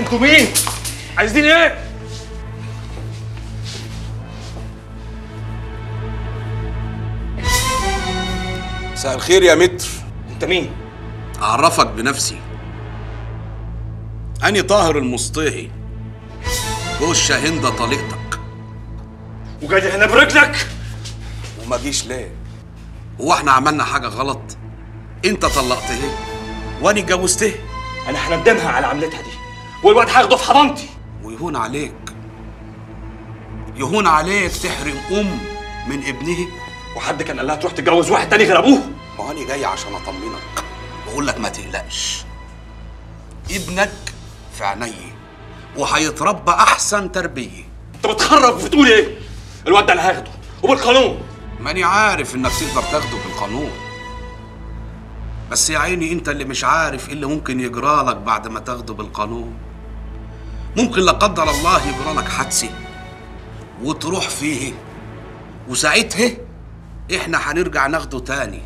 أنتوا مين؟ عايزين إيه؟ مساء الخير يا متر انت مين؟ أعرفك بنفسي أني طاهر المصطهي جوز هند طليقتك وجاي هنا برجلك؟ وما جيش ليه؟ هو إحنا عملنا حاجة غلط؟ انت طلقتها وأني اتجوزتها أنا هندمها على عملتها دي والواد هاخده في حضانتي. ويهون عليك. يهون عليك تحرم أم من ابنه. وحد كان قال لها تروح تتجوز واحد تاني غير أبوه. ما أنا جاي عشان أطمنك. وأقول لك ما تقلقش. ابنك في عيني. وهيتربى أحسن تربية. انت بتخرب وبتقول إيه؟ الواد ده أنا هاخده وبالقانون. ماني عارف إنك تقدر تاخده بالقانون. بس يا عيني أنت اللي مش عارف إيه اللي ممكن يجرالك بعد ما تاخده بالقانون. ممكن لا قدر الله يجرالك حادثة. وتروح فيه. وساعتها إحنا هنرجع ناخده تاني.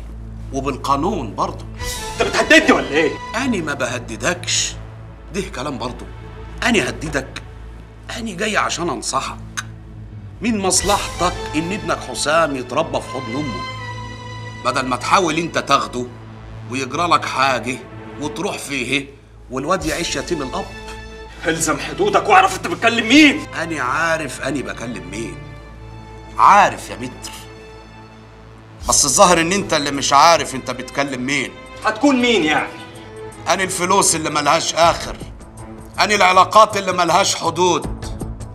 وبالقانون برضه. أنت بتهددني ولا إيه؟ أنا ما بهددكش. ده كلام برضه. أنا هددك. أنا جاي عشان أنصحك. من مصلحتك إن ابنك حسام يتربى في حضن أمه. بدل ما تحاول أنت تاخده ويجرى لك حاجة وتروح فيه والواد يعيش يتيم الأب. الزم حدودك واعرف انت بتكلم مين. أنا عارف أنا بكلم مين. عارف يا متر. بس الظاهر إن أنت اللي مش عارف أنت بتكلم مين. هتكون مين يعني؟ أني الفلوس اللي ملهاش آخر. أني العلاقات اللي ملهاش حدود.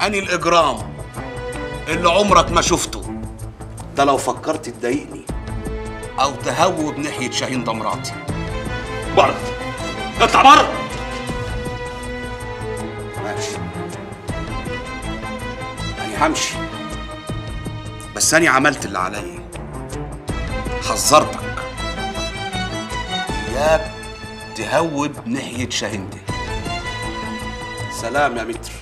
أني الإجرام اللي عمرك ما شفته. ده لو فكرت تضايقني أو تهوب ناحية شاهين ده مراتي بره اطلع بره همشي بس أنا عملت اللي عليا. حذرتك. إياك تهوب ناحية شاهندة سلام يا متر.